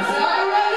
I count down.